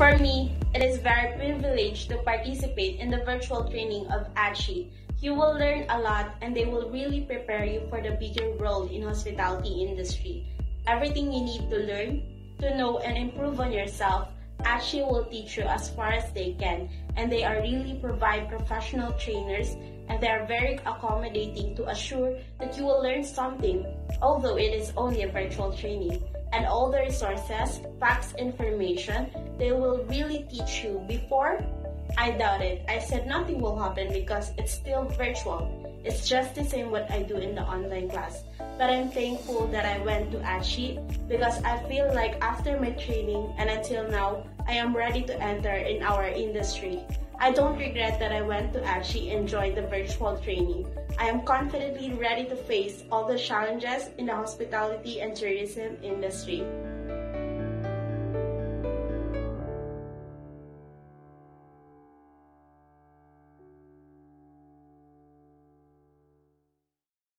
For me, it is very privileged to participate in the virtual training of ACHI. You will learn a lot and they will really prepare you for the bigger role in hospitality industry. Everything you need to learn, to know and improve on yourself, ACHI will teach you as far as they can and they are really provide professional trainers and they are very accommodating to assure that you will learn something, although it is only a virtual training. And all the resources, facts, information, they will really teach you before. I doubt it. I said nothing will happen because it's still virtual. It's just the same what I do in the online class. But I'm thankful that I went to ACHI because I feel like after my training and until now, I am ready to enter in our industry. I don't regret that I went to ACHI and joined the virtual training. I am confidently ready to face all the challenges in the hospitality and tourism industry.